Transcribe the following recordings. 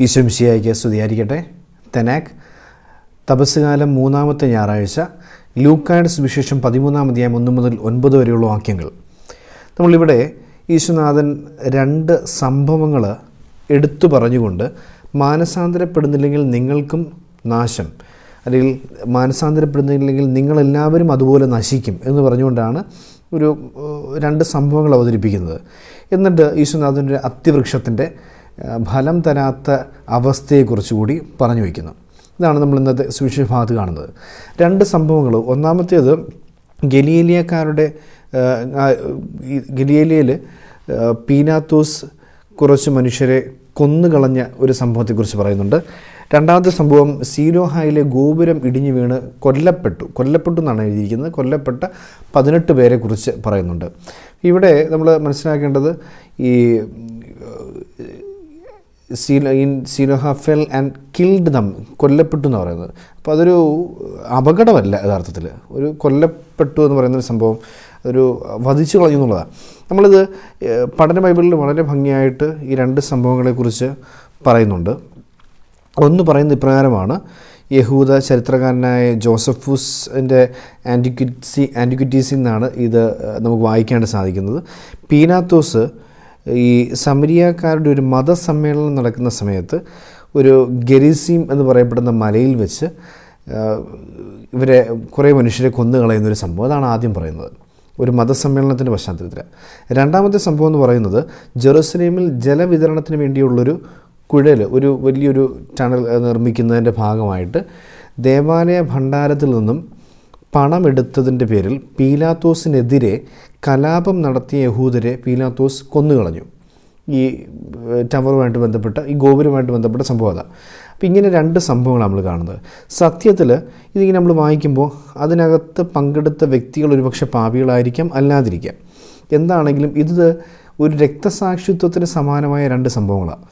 ഈശ്വംശിയായിക്ക് സ്തുതിയായിരിക്കട്ടെ. തെനാക് തപസ്സുകാലം മൂന്നാമത്തെ ഞായറാഴ്ച ലൂക്കായുടെ സുവിശേഷം പതിമൂന്നാം അധ്യായം ഒന്ന് മുതൽ ഒൻപത് വരെയുള്ള വാക്യങ്ങൾ. നമ്മളിവിടെ ഈശ്വനാഥൻ രണ്ട് സംഭവങ്ങൾ എടുത്തു പറഞ്ഞുകൊണ്ട് മാനസാന്തരപ്പെടുന്നില്ലെങ്കിൽ നിങ്ങൾക്കും നാശം അല്ലെങ്കിൽ മാനസാന്തരപ്പെടുന്നില്ലെങ്കിൽ നിങ്ങളെല്ലാവരും അതുപോലെ നശിക്കും എന്ന് പറഞ്ഞുകൊണ്ടാണ് ഒരു രണ്ട് സംഭവങ്ങൾ അവതരിപ്പിക്കുന്നത്. എന്നിട്ട് ഈശ്വനാഥന്റെ അത്യവൃക്ഷത്തിന്റെ ഫലം തരാത്ത അവസ്ഥയെക്കുറിച്ച് കൂടി പറഞ്ഞു വയ്ക്കുന്നു. ഇതാണ് നമ്മൾ ഇന്നത്തെ സുവിശേഷ ഭാഗത്ത് കാണുന്നത്. രണ്ട് സംഭവങ്ങൾ. ഒന്നാമത്തേത് ആ, ഗലീലിയയിൽ പീനാത്തോസ് കുറച്ച് മനുഷ്യരെ കൊന്നുകളഞ്ഞ ഒരു സംഭവത്തെക്കുറിച്ച് പറയുന്നുണ്ട്. രണ്ടാമത്തെ സംഭവം സീലോഹായിലെ ഗോപുരം ഇടിഞ്ഞു വീണ് കൊല്ലപ്പെട്ടു. കൊല്ലപ്പെട്ടു എന്നാണ് എഴുതിയിരിക്കുന്നത്. കൊല്ലപ്പെട്ട പതിനെട്ട് പേരെക്കുറിച്ച് പറയുന്നുണ്ട്. ഇവിടെ നമ്മൾ മനസ്സിലാക്കേണ്ടത് ഈ സീല ഇൻ സീലോഹ ഫെൽ ആൻഡ് കിൽഡ് ദം കൊല്ലപ്പെട്ടു എന്ന് പറയുന്നത്. അപ്പോൾ അതൊരു അപകടമല്ല യഥാർത്ഥത്തിൽ ഒരു കൊല്ലപ്പെട്ടു എന്ന് പറയുന്നൊരു സംഭവം ഒരു വധിച്ചു കളഞ്ഞു എന്നുള്ളതാണ്. നമ്മളിത് പഠന ബൈബിളിൽ വളരെ ഭംഗിയായിട്ട് ഈ രണ്ട് സംഭവങ്ങളെക്കുറിച്ച് പറയുന്നുണ്ട്. ഒന്ന് പറയുന്ന ഇപ്രകാരമാണ് യഹൂദ ചരിത്രകാരനായ ജോസഫൂസിന്റെ ആന്റിക്വിറ്റി ആന്റിക്വിറ്റീസിൽ നിന്നാണ് ഇത് നമുക്ക് വായിക്കാൻ സാധിക്കുന്നത്. പീനാത്തോസ് ഈ സമരിയാക്കാരുടെ ഒരു മതസമ്മേളനം നടക്കുന്ന സമയത്ത് ഒരു ഗെരിസീം എന്ന് പറയപ്പെടുന്ന മലയിൽ വെച്ച് ഇവരെ കുറേ മനുഷ്യരെ കൊന്നു കളയുന്നൊരു സംഭവം. അതാണ് ആദ്യം പറയുന്നത്. ഒരു മതസമ്മേളനത്തിന്റെ പശ്ചാത്തലത്തിൽ രണ്ടാമത്തെ സംഭവം എന്ന് പറയുന്നത് ജെറുസലേമിൽ ജലവിതരണത്തിന് വേണ്ടിയുള്ളൊരു കുഴൽ ഒരു വലിയൊരു ടണൽ നിർമ്മിക്കുന്നതിന്റെ ഭാഗമായിട്ട് ദേവാലയ ഭണ്ഡാരത്തിൽ നിന്നും പണമെടുത്തതിന്റെ പേരിൽ പീലാത്തോസിനെതിരെ കലാപം നടത്തിയ യഹൂദരെ പീലാത്തോസ് കൊന്നുകളഞ്ഞു. ഈ ടവറുമായിട്ട് ബന്ധപ്പെട്ട ഈ ഗോപുരമായിട്ട് ബന്ധപ്പെട്ട സംഭവം അതാണ് അപ്പോൾ ഇങ്ങനെ രണ്ട് സംഭവങ്ങൾ നമ്മൾ കാണുന്നത്. സത്യത്തിൽ ഇതിങ്ങനെ നമ്മൾ വായിക്കുമ്പോൾ അതിനകത്ത് പങ്കെടുത്ത വ്യക്തികൾ ഒരുപക്ഷെ പാപികളായിരിക്കാം അല്ലാതിരിക്കാം. എന്താണെങ്കിലും ഇത് ഒരു രക്തസാക്ഷിത്വത്തിന് സമാനമായ രണ്ട് സംഭവങ്ങളാണ്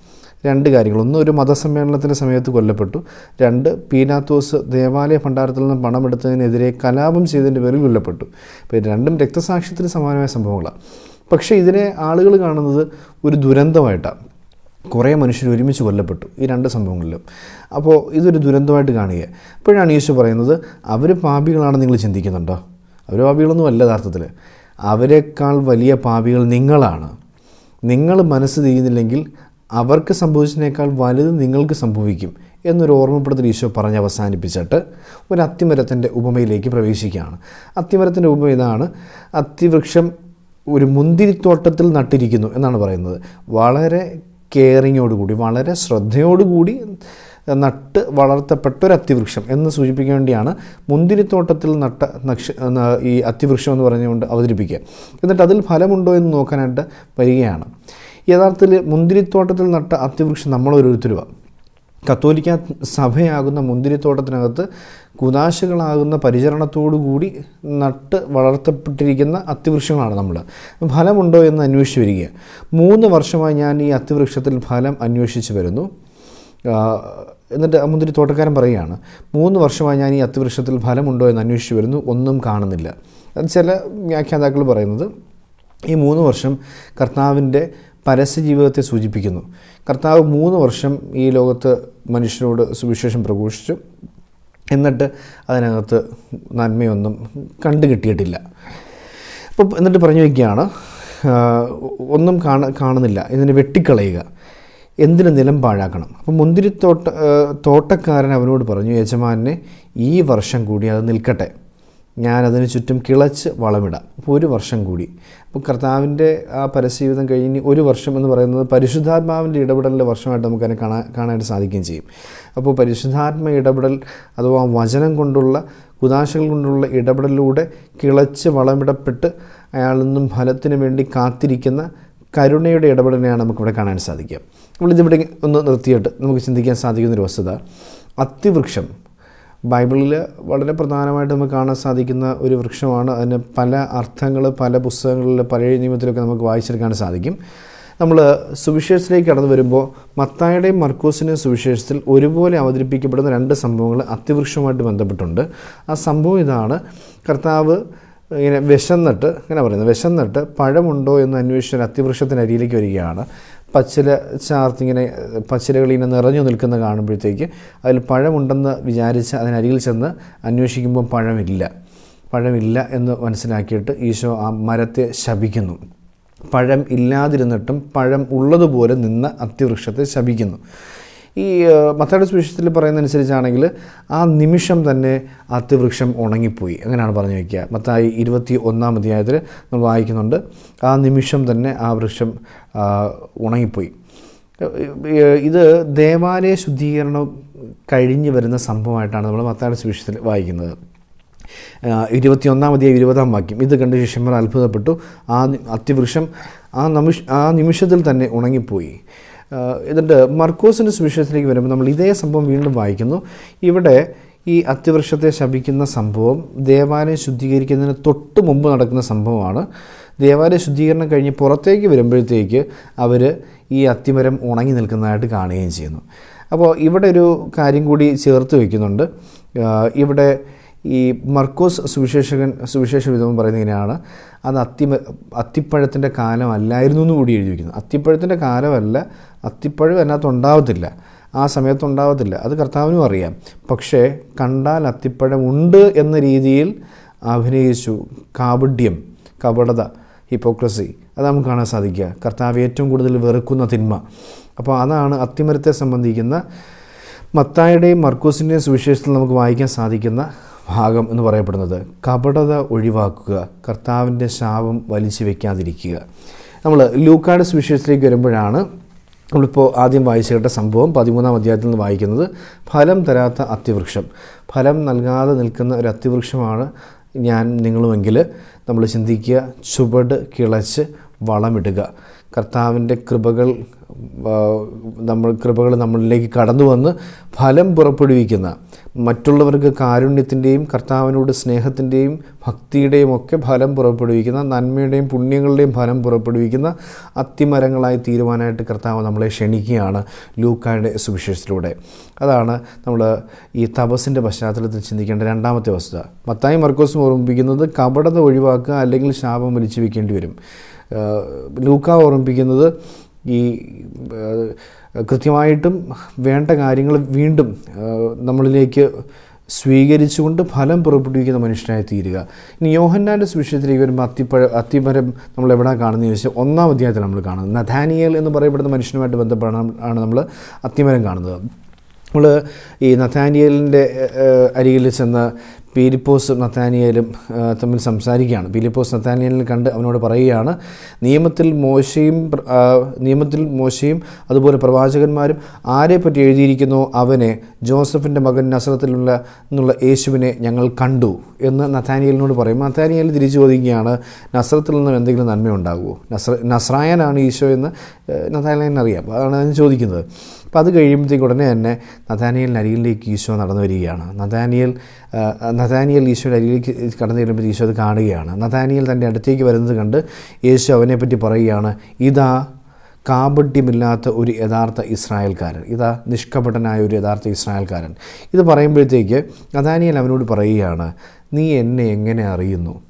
രണ്ട് കാര്യങ്ങൾ. ഒന്ന് ഒരു മതസമ്മേളനത്തിന്റെ സമയത്ത് കൊല്ലപ്പെട്ടു. രണ്ട് പീനാത്തോസ് ദേവാലയ ഭണ്ഡാരത്തിൽ നിന്ന് പണമെടുത്തതിനെതിരെ കലാപം ചെയ്തതിന്റെ പേരിൽ കൊല്ലപ്പെട്ടു. ഇപ്പം രണ്ടും രക്തസാക്ഷ്യത്തിന് സമാനമായ സംഭവങ്ങളാണ് പക്ഷേ ഇതിനെ ആളുകൾ കാണുന്നത് ഒരു ദുരന്തമായിട്ടാണ് കുറേ മനുഷ്യർ ഒരുമിച്ച് കൊല്ലപ്പെട്ടു ഈ രണ്ട് സംഭവങ്ങളിലും. അപ്പോൾ ഇതൊരു ദുരന്തമായിട്ട് കാണുക അപ്പോഴാണ് യേശു പറയുന്നത് അവർ പാപികളാണെന്ന് നിങ്ങൾ ചിന്തിക്കുന്നുണ്ടോ? അവർ പാപികളൊന്നും അല്ല യഥാർത്ഥത്തിൽ അവരെക്കാൾ വലിയ പാപികൾ നിങ്ങളാണ്. നിങ്ങൾ മനസ്സ് തിരിയുന്നില്ലെങ്കിൽ അവർക്ക് സംഭവിച്ചതിനേക്കാൾ വലുത് നിങ്ങൾക്ക് സംഭവിക്കും എന്നൊരു ഓർമ്മപ്പെടുത്തൽ ഈശോ പറഞ്ഞ് അവസാനിപ്പിച്ചിട്ട് ഒരു അത്തിമരത്തിന്റെ ഉപമയിലേക്ക് പ്രവേശിക്കുകയാണ്. അത്തിമരത്തിന്റെ ഉപമ ഇതാണ് അത്തിവൃക്ഷം ഒരു മുന്തിരിത്തോട്ടത്തിൽ നട്ടിരിക്കുന്നു എന്നാണ് പറയുന്നത്. വളരെ കെയറിങ്ങോടുകൂടി വളരെ ശ്രദ്ധയോടുകൂടി നട്ട് വളർത്തപ്പെട്ട ഒരു അത്തിവൃക്ഷം എന്ന് സൂചിപ്പിക്കാൻ വേണ്ടിയാണ് മുന്തിരിത്തോട്ടത്തിൽ നട്ട നക്ഷ ഈ അത്തിവൃക്ഷം എന്ന് പറഞ്ഞുകൊണ്ട് അവതരിപ്പിക്കുക. എന്നിട്ട് അതിൽ ഫലമുണ്ടോ എന്ന് നോക്കാനായിട്ട് വരികയാണ്. യഥാർത്ഥത്തിൽ മുന്തിരിത്തോട്ടത്തിൽ നട്ട അത്തിവൃക്ഷം നമ്മളോരോരുത്തരുമാണ് കത്തോലിക്ക സഭയാകുന്ന മുന്തിരിത്തോട്ടത്തിനകത്ത് കുതാശകളാകുന്ന പരിചരണത്തോടുകൂടി നട്ട് വളർത്തപ്പെട്ടിരിക്കുന്ന അത്തിവൃക്ഷങ്ങളാണ് നമ്മൾ ഫലമുണ്ടോ എന്ന് അന്വേഷിച്ച് വരിക. മൂന്ന് വർഷമായി ഞാൻ ഈ അത്തിവൃക്ഷത്തിൽ ഫലം അന്വേഷിച്ച് വരുന്നു. എന്നിട്ട് മുന്തിരി തോട്ടക്കാരൻ പറയുകയാണ് മൂന്ന് വർഷമായി ഞാൻ ഈ അത്തിവൃക്ഷത്തിൽ ഫലമുണ്ടോ എന്ന് അന്വേഷിച്ച് വരുന്നു. ഒന്നും കാണുന്നില്ല. അത് ചില വ്യാഖ്യാതാക്കൾ പറയുന്നത് ഈ മൂന്ന് വർഷം കർത്താവിന്റെ പരസ്യ ജീവിതത്തെ സൂചിപ്പിക്കുന്നു. കർത്താവ് മൂന്ന് വർഷം ഈ ലോകത്ത് മനുഷ്യനോട് സുവിശേഷം പ്രഘോഷിച്ചു. എന്നിട്ട് അതിനകത്ത് നന്മയൊന്നും കണ്ടു കിട്ടിയിട്ടില്ല അപ്പോൾ എന്നിട്ട് പറഞ്ഞു വയ്ക്കുകയാണ് ഒന്നും കാണ കാണുന്നില്ല. ഇതിനെ വെട്ടിക്കളയുക. എന്തിന് നിലം പാഴാക്കണം? അപ്പോൾ മുന്തിരിത്തോട്ട തോട്ടക്കാരൻ അവനോട് പറഞ്ഞു യജമാനെ ഈ വർഷം കൂടി അത് നിൽക്കട്ടെ. ഞാനതിന് ചുറ്റും കിളച്ച് വളമിടാം. അപ്പോൾ ഒരു വർഷം കൂടി. അപ്പോൾ കർത്താവിന്റെ ആ പരസ്യജീവിതം കഴിഞ്ഞ് ഒരു വർഷം എന്ന് പറയുന്നത് പരിശുദ്ധാത്മാവിന്റെ ഇടപെടലിന്റെ വർഷമായിട്ട് നമുക്കതിനെ കാണാൻ കാണാനായിട്ട് സാധിക്കുകയും ചെയ്യും. അപ്പോൾ പരിശുദ്ധാത്മ ഇടപെടൽ അഥവാ വചനം കൊണ്ടുള്ള കുതാശകൾ കൊണ്ടുള്ള ഇടപെടലിലൂടെ കിളച്ച് വളമിടപ്പെട്ട് അയാളിൽ നിന്നും ഫലത്തിന് വേണ്ടി കാത്തിരിക്കുന്ന കരുണയുടെ ഇടപെടലിനെയാണ് നമുക്കിവിടെ കാണാൻ സാധിക്കുക. നമ്മളിതിവിടെ ഒന്ന് നിർത്തിയിട്ട് നമുക്ക് ചിന്തിക്കാൻ സാധിക്കുന്നൊരു വസ്തുത. അത്തിവൃക്ഷം. ബൈബിളിൽ വളരെ പ്രധാനമായിട്ട് നമുക്ക് കാണാൻ സാധിക്കുന്ന ഒരു വൃക്ഷമാണ്. അതിന് പല അർത്ഥങ്ങൾ പല പുസ്തകങ്ങളിൽ പഴയ നിയമത്തിലൊക്കെ നമുക്ക് വായിച്ചെടുക്കാൻ സാധിക്കും. നമ്മൾ സുവിശേഷത്തിലേക്ക് കടന്നു വരുമ്പോൾ മത്തായുടെയും മർക്കോസിന്റെയും സുവിശേഷത്തിൽ ഒരുപോലെ അവതരിപ്പിക്കപ്പെടുന്ന രണ്ട് സംഭവങ്ങൾ അത്തിവൃക്ഷവുമായിട്ട് ബന്ധപ്പെട്ടുണ്ട്. ആ സംഭവം ഇതാണ്. കർത്താവ് ഇങ്ങനെ വിശന്നിട്ട് ഇങ്ങനെ പറയുന്നത് വിശന്നിട്ട് പഴമുണ്ടോ എന്ന് അന്വേഷിച്ച ഒരു അരിയിലേക്ക് വരികയാണ്. പച്ചില ചാർത്തിങ്ങനെ പച്ചിലകൾ ഇങ്ങനെ നിറഞ്ഞു നിൽക്കുന്ന കാണുമ്പോഴത്തേക്ക് അതിൽ പഴമുണ്ടെന്ന് വിചാരിച്ച് അതിനരികിൽ ചെന്ന് അന്വേഷിക്കുമ്പോൾ പഴമില്ല. പഴമില്ല എന്ന് മനസ്സിലാക്കിയിട്ട് ഈശോ ആ മരത്തെ ശപിക്കുന്നു. പഴം ഇല്ലാതിരുന്നിട്ടും പഴം ഉള്ളതുപോലെ നിന്ന അത്തിവൃക്ഷത്തെ ശപിക്കുന്നു. ഈ മത്തയുടെ സുവിശേഷത്തിൽ പറയുന്ന അനുസരിച്ചാണെങ്കിൽ ആ നിമിഷം തന്നെ അത്തിവൃക്ഷം ഉണങ്ങിപ്പോയി. അങ്ങനെയാണ് പറഞ്ഞു വയ്ക്കുക മത്തായി ഇരുപത്തി ഒന്നാം അധ്യായത്തിൽ നമ്മൾ വായിക്കുന്നുണ്ട്. ആ നിമിഷം തന്നെ ആ വൃക്ഷം ഉണങ്ങിപ്പോയി. ഇത് ദേവാലയ ശുദ്ധീകരണം കഴിഞ്ഞ് വരുന്ന സംഭവമായിട്ടാണ് നമ്മൾ മത്തായുടെ സുവിശേഷത്തിൽ വായിക്കുന്നത്. ഇരുപത്തിയൊന്നാം അധ്യായം ഇരുപതാം വാക്യം. ഇത് കണ്ട് ശിഷ്യന്മാർ അത്ഭുതപ്പെട്ടു. ആ അത്യവൃക്ഷം ആ നിമിഷ ആ നിമിഷത്തിൽ തന്നെ ഉണങ്ങിപ്പോയി. എന്നിട്ട് മർക്കോസിന്റെ സുവിശേഷത്തിലേക്ക് വരുമ്പോൾ നമ്മൾ ഇതേ സംഭവം വീണ്ടും വായിക്കുന്നു. ഇവിടെ ഈ അത്തിവൃക്ഷത്തെ ശപിക്കുന്ന സംഭവം ദേവാലയം ശുദ്ധീകരിക്കുന്നതിന് തൊട്ട് മുമ്പ് നടക്കുന്ന സംഭവമാണ്. ദേവാലയ ശുദ്ധീകരണം കഴിഞ്ഞ് പുറത്തേക്ക് വരുമ്പോഴത്തേക്ക് അവർ ഈ അത്തിമരം ഉണങ്ങി നിൽക്കുന്നതായിട്ട് കാണുകയും ചെയ്യുന്നു. അപ്പോൾ ഇവിടെ ഒരു കാര്യം കൂടി ചേർത്ത് വയ്ക്കുന്നുണ്ട് ഇവിടെ ഈ മർക്കോസ് സുവിശേഷകൻ സുവിശേഷ വിധവും പറയുന്നത് ഇങ്ങനെയാണ്. അത് അത്തി അത്തിപ്പഴത്തിന്റെ കാലമല്ലായിരുന്നു എന്ന് കൂടി എഴുതിയിരിക്കുന്നു. അത്തിപ്പഴത്തിന്റെ കാലമല്ല അത്തിപ്പഴം അതിനകത്ത് ഉണ്ടാവത്തില്ല. ആ സമയത്ത് ഉണ്ടാവത്തില്ല. അത് കർത്താവിനും അറിയാം. പക്ഷേ കണ്ടാൽ അത്തിപ്പഴം ഉണ്ട് എന്ന രീതിയിൽ അഭിനയിച്ചു. കാപഢ്യം കപടത ഹിപ്പോക്രസി അത് നമുക്ക് കാണാൻ സാധിക്കുക. കർത്താവ് ഏറ്റവും കൂടുതൽ വെറുക്കുന്ന തിന്മ. അപ്പോൾ അതാണ് അത്തിമരത്തെ സംബന്ധിക്കുന്ന മത്തായുടെയും മർക്കൂസിന്റെയും സുവിശേഷത്തിൽ നമുക്ക് വായിക്കാൻ സാധിക്കുന്ന ഭാഗം എന്ന് പറയപ്പെടുന്നത്. കപടത ഒഴിവാക്കുക കർത്താവിന്റെ ശാപം വലിച്ചു വയ്ക്കാതിരിക്കുക നമ്മൾ ലൂക്കാട് സുവിശേഷത്തിലേക്ക് വരുമ്പോഴാണ് നമ്മളിപ്പോൾ ആദ്യം വായിച്ചു കേട്ട സംഭവം. പതിമൂന്നാം അധ്യായത്തിൽ നിന്ന് വായിക്കുന്നത് ഫലം തരാത്ത അത്യവൃക്ഷം ഫലം നൽകാതെ നിൽക്കുന്ന ഒരു അത്യവൃക്ഷമാണ് ഞാൻ നിങ്ങളുമെങ്കിൽ. നമ്മൾ ചിന്തിക്കുക ചുവട് കിളച്ച് വളമിടുക കർത്താവിന്റെ കൃപകൾ നമ്മൾ കൃപകൾ നമ്മളിലേക്ക് കടന്നു വന്ന് ഫലം പുറപ്പെടുവിക്കുന്ന മറ്റുള്ളവർക്ക് കാരുണ്യത്തിന്റെയും കർത്താവിനോട് സ്നേഹത്തിന്റെയും ഭക്തിയുടെയും ഒക്കെ ഫലം പുറപ്പെടുവിക്കുന്ന നന്മയുടെയും പുണ്യങ്ങളുടെയും ഫലം പുറപ്പെടുവിക്കുന്ന അത്തിമരങ്ങളായി തീരുവാനായിട്ട് കർത്താവ് നമ്മളെ ക്ഷണിക്കുകയാണ് ലൂക്കായുടെ സുവിശേഷത്തിലൂടെ. അതാണ് നമ്മൾ ഈ തപസ്സിന്റെ പശ്ചാത്തലത്തിൽ ചിന്തിക്കേണ്ട രണ്ടാമത്തെ വസ്തുത. മത്തായി മർക്കോസും ഓർമ്മിപ്പിക്കുന്നത് കപടത ഒഴിവാക്കുക അല്ലെങ്കിൽ ശാപം വലിച്ചു വെക്കേണ്ടി വരും. ലൂക്ക ഓർമ്മിപ്പിക്കുന്നത് ഈ കൃത്യമായിട്ടും വേണ്ട കാര്യങ്ങൾ വീണ്ടും നമ്മളിലേക്ക് സ്വീകരിച്ചുകൊണ്ട് ഫലം പുറപ്പെടുവിക്കുന്ന മനുഷ്യനായി തീരുക. ഇനി യോഹന്നാന്റെ സുവിശേഷത്തിലേക്ക് വരുമ്പോൾ അത്തിപ്പഴ അത്തിപരം നമ്മൾ എവിടെ കാണുന്നത് ചോദിച്ചാൽ ഒന്നാം അധ്യായത്തിൽ നമ്മൾ കാണുന്നത്. നഥാനിയൽ എന്ന് പറയപ്പെടുന്ന മനുഷ്യനുമായിട്ട് ബന്ധപ്പെടാണ് ആണ് നമ്മൾ അത്തിമരം കാണുന്നത്. നമ്മൾ ഈ നഥാനിയലിന്റെ അരികിൽ ചെന്ന പീലിപ്പോസ് നത്താനിയലും തമ്മിൽ സംസാരിക്കുകയാണ്. പീലിപ്പോസ് നത്താനിയലിനെ കണ്ട് അവനോട് പറയുകയാണ് നിയമത്തിൽ മോശയും നിയമത്തിൽ മോശയും അതുപോലെ പ്രവാചകന്മാരും ആരെ പറ്റി എഴുതിയിരിക്കുന്നു? അവനെ ജോസഫിന്റെ മകൻ നസ്രത്തിലുള്ള എന്നുള്ള യേശുവിനെ ഞങ്ങൾ കണ്ടു. എന്ന് നത്താനിയലിനോട് പറയും. നത്താനിയൽ തിരിച്ചു ചോദിക്കുകയാണ് നസ്രത്തിൽ നിന്നും എന്തെങ്കിലും നന്മയുണ്ടാകുമോ? നസ്ര നസ്രായനാണ് ഈശോ എന്ന് നത്താനിയലിനറിയാം അതാണ് ചോദിക്കുന്നത്. അപ്പോൾ അത് കഴിയുമ്പോഴത്തേക്ക് ഉടനെ തന്നെ നഥാനിയലിന്റെ അരികിലേക്ക് ഈശോ നടന്നു വരികയാണ്. നഥാനിയൽ നഥാനിയൽ ഈശോയുടെ അരികിലേക്ക് കടന്നു വരുമ്പോൾ ഈശോ അത് കാണുകയാണ്. നഥാനിയൽ തന്റെ അടുത്തേക്ക് വരുന്നത് കണ്ട് യേശു അവനെപ്പറ്റി പറയുകയാണ് ഇതാ കാപട്യമില്ലാത്ത ഒരു യഥാർത്ഥ ഇസ്രായേൽക്കാരൻ. ഇതാ നിഷ്കപടനായ ഒരു യഥാർത്ഥ ഇസ്രായേൽക്കാരൻ. ഇത് പറയുമ്പോഴത്തേക്ക് നഥാനിയൽ അവനോട് പറയുകയാണ് നീ എന്നെ എങ്ങനെ അറിയുന്നു?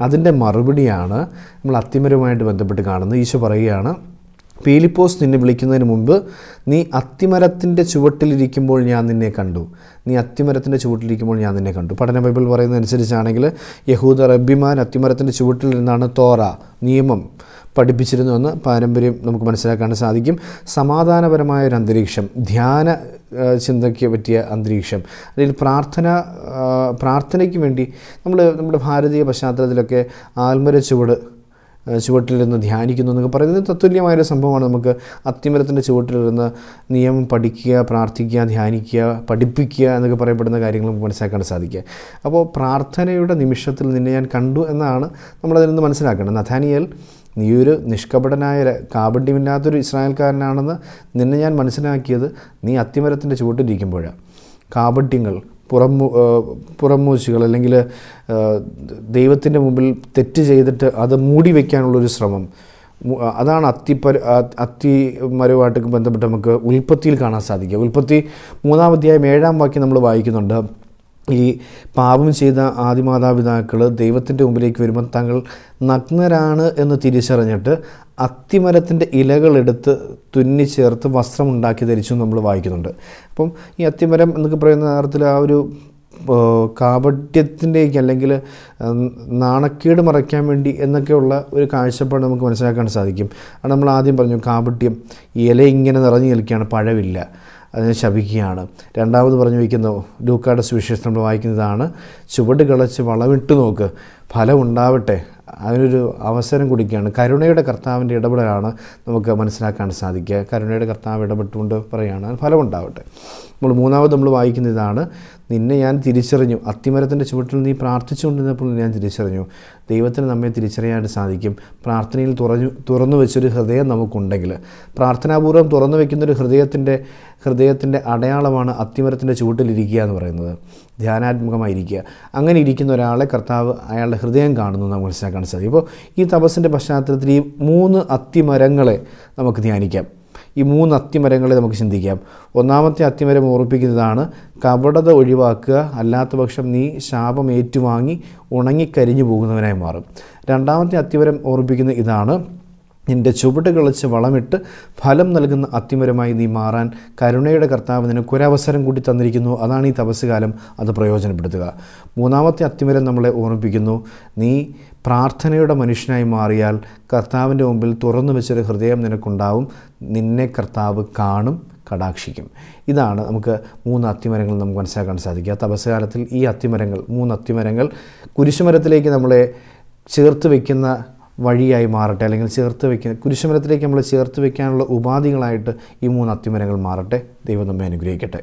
അതിന്റെ മറുപടിയാണ് നമ്മൾ അത്തിമരവുമായിട്ട് ബന്ധപ്പെട്ട് കാണുന്നത്. ഈശോ പറയുകയാണ് പീലിപ്പോസ് നിന്നെ വിളിക്കുന്നതിന് മുമ്പ് നീ അത്തിമരത്തിന്റെ ചുവട്ടിലിരിക്കുമ്പോൾ ഞാൻ നിന്നെ കണ്ടു. നീ അത്തിമരത്തിന്റെ ചുവട്ടിലിരിക്കുമ്പോൾ ഞാൻ നിന്നെ കണ്ടു. പഠന ബൈബിൾ പറയുന്നതനുസരിച്ചാണെങ്കിൽ യഹൂദ റബ്ബിമാൻ അത്തിമരത്തിന്റെ ചുവട്ടിൽ നിന്നാണ് തോറ നിയമം പഠിപ്പിച്ചിരുന്നുവെന്ന് പാരമ്പര്യം നമുക്ക് മനസ്സിലാക്കാൻ സാധിക്കും. സമാധാനപരമായ ഒരു അന്തരീക്ഷം ധ്യാന ചിന്തയ്ക്ക് പറ്റിയ അന്തരീക്ഷം അല്ലെങ്കിൽ പ്രാർത്ഥന പ്രാർത്ഥനയ്ക്ക് വേണ്ടി നമ്മൾ നമ്മുടെ ഭാരതീയ പശ്ചാത്തലത്തിലൊക്കെ ആൽമര ചുവട് ചുവട്ടിലിരുന്ന് ധ്യാനിക്കുന്നു എന്നൊക്കെ പറയുന്നത് തത്തുല്യമായൊരു സംഭവമാണ്. നമുക്ക് അത്തിമരത്തിന്റെ ചുവട്ടിലിരുന്ന് നിയമം പഠിക്കുക പ്രാർത്ഥിക്കുക ധ്യാനിക്കുക പഠിപ്പിക്കുക എന്നൊക്കെ പറയപ്പെടുന്ന കാര്യങ്ങൾ നമുക്ക് മനസ്സിലാക്കാൻ സാധിക്കുക. അപ്പോൾ പ്രാർത്ഥനയുടെ നിമിഷത്തിൽ നിന്നെ ഞാൻ കണ്ടു എന്നാണ് നമ്മളതിൽ നിന്ന് മനസ്സിലാക്കേണ്ടത്. നഥാനിയൽ നീ ഒരു നിഷ്കപടനായ കാപഡ്യമില്ലാത്തൊരു ഇസ്രായേൽക്കാരനാണെന്ന് നിന്നെ ഞാൻ മനസ്സിലാക്കിയത് നീ അത്തിമരത്തിന്റെ ചുവട്ടിലിരിക്കുമ്പോഴാണ് കാപട്യങ്ങൾ പുറമു ആ, പുറമൂച്ചുകൾ അല്ലെങ്കിൽ ദൈവത്തിന്റെ മുമ്പിൽ തെറ്റ് ചെയ്തിട്ട് അത് മൂടി വയ്ക്കാനുള്ളൊരു ശ്രമം. അതാണ് അത്തിപ്പര അത്തിമരവുമായിട്ട് അത്തി മരവുമായിട്ട് ബന്ധപ്പെട്ട് നമുക്ക് ഉൽപ്പത്തിയിൽ കാണാൻ സാധിക്കുക. ഉൽപ്പത്തി മൂന്നാം അധ്യായം ഏഴാം വാക്യം നമ്മൾ വായിക്കുന്നുണ്ട്. ഈ പാപം ചെയ്ത ആദിമാതാപിതാക്കൾ ദൈവത്തിന്റെ മുമ്പിലേക്ക് വരുമ്പോൾ തങ്ങൾ നഗ്നരാണ് എന്ന് തിരിച്ചറിഞ്ഞിട്ട് അത്തിമരത്തിന്റെ ഇലകളെടുത്ത് തുന്നി ചേർത്ത് വസ്ത്രം ഉണ്ടാക്കി ധരിച്ചു നമ്മൾ വായിക്കുന്നുണ്ട്. അപ്പം ഈ അത്തിമരം എന്നൊക്കെ പറയുന്ന അർത്ഥത്തിൽ ആ ഒരു കാപട്യത്തിന്റെയൊക്കെ അല്ലെങ്കിൽ നാണക്കേട് മറയ്ക്കാൻ വേണ്ടി എന്നൊക്കെയുള്ള ഒരു കാഴ്ചപ്പാട് നമുക്ക് മനസ്സിലാക്കാൻ സാധിക്കും. അത് നമ്മൾ ആദ്യം പറഞ്ഞു കാപട്യം ഇല ഇങ്ങനെ നിറഞ്ഞു നിൽക്കുകയാണ് പഴവില്ല അതിനെ ശപിക്കുകയാണ്. രണ്ടാമത് പറഞ്ഞു വയ്ക്കുന്നു ലൂക്കായുടെ സുവിശേഷം നമ്മൾ വായിക്കുന്നതാണ് ചുവട് കിളച്ച് വളമിട്ട് നോക്ക് ഫലം ഉണ്ടാവട്ടെ. അതിനൊരു അവസരം കൊടുക്കുകയാണ്. കരുണയുടെ കർത്താവിന്റെ ഇടപെടലാണ് നമുക്ക് മനസ്സിലാക്കാൻ സാധിക്കുക. കരുണയുടെ കർത്താവ് ഇടപെട്ടുകൊണ്ട് പറയുകയാണ് ഫലമുണ്ടാവട്ടെ നമ്മൾ മൂന്നാമത് നമ്മൾ വായിക്കുന്ന ഇതാണ് നിന്നെ ഞാൻ തിരിച്ചറിഞ്ഞു. അത്തിമരത്തിന്റെ ചുവട്ടിൽ നീ പ്രാർത്ഥിച്ചുകൊണ്ടിരുന്നപ്പോൾ ഞാൻ തിരിച്ചറിഞ്ഞു. ദൈവത്തിന് നമ്മെ തിരിച്ചറിയാനായിട്ട് സാധിക്കും. പ്രാർത്ഥനയിൽ തുറഞ്ഞു തുറന്നു വെച്ചൊരു ഹൃദയം നമുക്കുണ്ടെങ്കിൽ. പ്രാർത്ഥനാപൂർവം തുറന്നു വെക്കുന്നൊരു ഹൃദയത്തിന്റെ ഹൃദയത്തിന്റെ അടയാളമാണ് അത്തിമരത്തിന്റെ ചുവട്ടിലിരിക്കുക എന്ന് പറയുന്നത്. ധ്യാനാത്മകമായിരിക്കുക. അങ്ങനെ ഇരിക്കുന്ന ഒരാളെ കർത്താവ് അയാളുടെ ഹൃദയം കാണുന്നു നമുക്ക് മനസ്സിലാക്കാൻ സാധിക്കും. അപ്പോൾ ഈ തപസ്സിന്റെ പശ്ചാത്തലത്തിൽ ഈ മൂന്ന് അത്തിമരങ്ങളെ നമുക്ക് ധ്യാനിക്കാം. ഈ മൂന്ന് അത്തിമരങ്ങളെ നമുക്ക് ചിന്തിക്കാം. ഒന്നാമത്തെ അത്തിമരം ഓർപ്പിക്കുന്നതാണ് കപടത ഒഴിവാക്കുക അല്ലാത്ത പക്ഷം നീ ശാപം ഏറ്റുവാങ്ങി ഉണങ്ങിക്കരിഞ്ഞു പോകുന്നവനായി മാറും. രണ്ടാമത്തെ അത്തിമരം ഓർപ്പിക്കുന്ന ഇതാണ് നിന്റെ ചുവട് കളിച്ച് വളമിട്ട് ഫലം നൽകുന്ന അത്യമരമായി നീ മാറാൻ കരുണയുടെ കർത്താവ് നിനക്കൊരവസരം കൂടി തന്നിരിക്കുന്നു. അതാണ് ഈ തപസ്സുകാലം. അത് പ്രയോജനപ്പെടുത്തുക. മൂന്നാമത്തെ അത്യമരം നമ്മളെ ഓർമ്മിപ്പിക്കുന്നു. നീ പ്രാർത്ഥനയുടെ മനുഷ്യനായി മാറിയാൽ കർത്താവിന്റെ മുമ്പിൽ തുറന്നു വെച്ചൊരു ഹൃദയം നിനക്കുണ്ടാവും. നിന്നെ കർത്താവ് കാണും കടാക്ഷിക്കും. ഇതാണ് നമുക്ക് മൂന്ന് അത്തിമരങ്ങൾ നമുക്ക് മനസ്സിലാക്കാൻ സാധിക്കുക. തപസ്സുകാലത്തിൽ ഈ അത്തിമരങ്ങൾ മൂന്ന് അത്തിമരങ്ങൾ കുരിശുമരത്തിലേക്ക് നമ്മളെ ചേർത്ത് വയ്ക്കുന്ന വഴിയായി മാറട്ടെ അല്ലെങ്കിൽ ചേർത്ത് വയ്ക്കുന്ന കുരിശുമരത്തിലേക്ക് നമ്മൾ ചേർത്ത് വയ്ക്കാനുള്ള ഉപാധികളായിട്ട് ഈ മൂന്ന് അത്തിമരങ്ങൾ മാറട്ടെ. ദൈവം നമ്മെ അനുഗ്രഹിക്കട്ടെ.